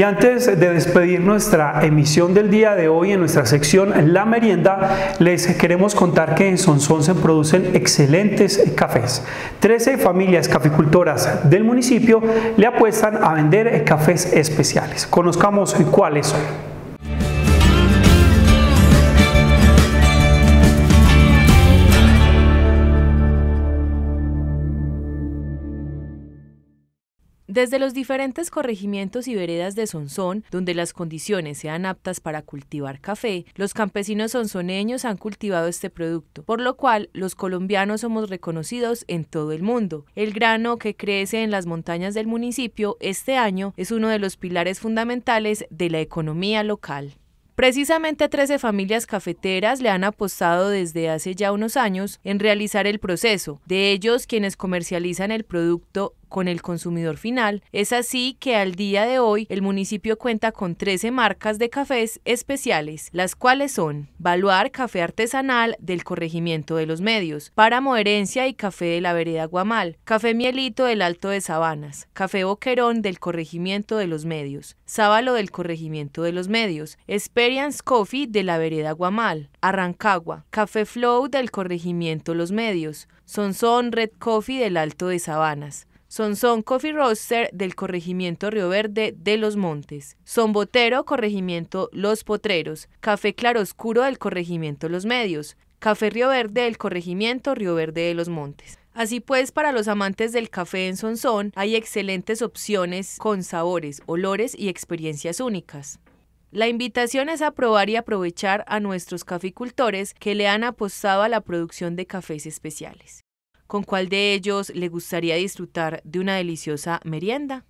Y antes de despedir nuestra emisión del día de hoy en nuestra sección La Merienda, les queremos contar que en Sonsón se producen excelentes cafés. 13 familias caficultoras del municipio le apuestan a vender cafés especiales. Conozcamos cuáles son. Desde los diferentes corregimientos y veredas de Sonsón, donde las condiciones sean aptas para cultivar café, los campesinos sonsoneños han cultivado este producto, por lo cual los colombianos somos reconocidos en todo el mundo. El grano que crece en las montañas del municipio este año es uno de los pilares fundamentales de la economía local. Precisamente 13 familias cafeteras le han apostado desde hace ya unos años en realizar el proceso. De ellos, quienes comercializan el producto con el consumidor final. Es así que al día de hoy el municipio cuenta con 13 marcas de cafés especiales, las cuales son Baluar Café Artesanal del Corregimiento de los Medios, Páramo Herencia y Café de la Vereda Guamal, Café Mielito del Alto de Sabanas, Café Boquerón del Corregimiento de los Medios, Sábalo del Corregimiento de los Medios, Experience Coffee de la Vereda Guamal, Arrancagua, Café Flow del Corregimiento Los Medios, Sonson Red Coffee del Alto de Sabanas, Sonson Coffee Roaster del corregimiento Río Verde de Los Montes, Son Botero, corregimiento Los Potreros, Café Claroscuro del corregimiento Los Medios, Café Río Verde del corregimiento Río Verde de Los Montes. Así pues, para los amantes del café en Sonsón hay excelentes opciones con sabores, olores y experiencias únicas. La invitación es a probar y aprovechar a nuestros caficultores que le han apostado a la producción de cafés especiales. ¿Con cuál de ellos le gustaría disfrutar de una deliciosa merienda?